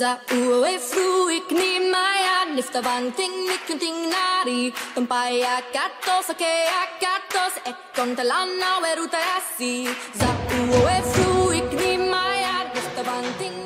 Za uwe fru ik ni maya nifta van ting nikun ting nari Tumpai akatos ake akatos ek kontalana weruta Za uwe fru ik ni maya nifta van ting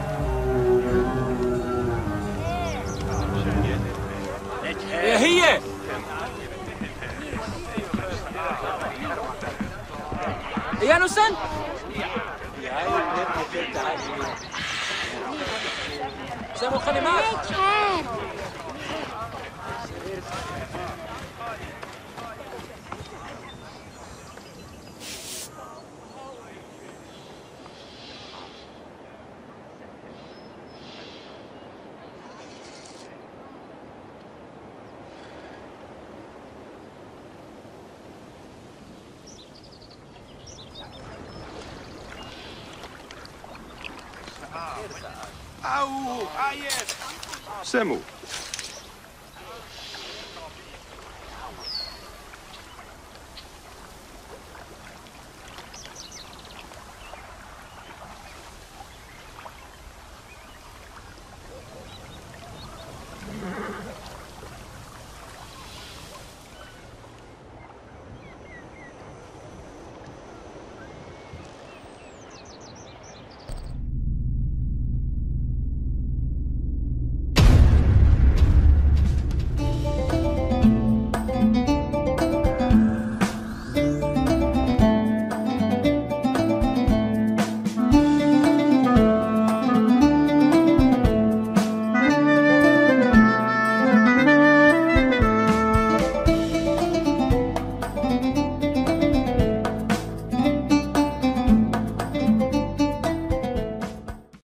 אייל חוסן? זה מוכן למה? אה, כן. Au, a jest! Semu,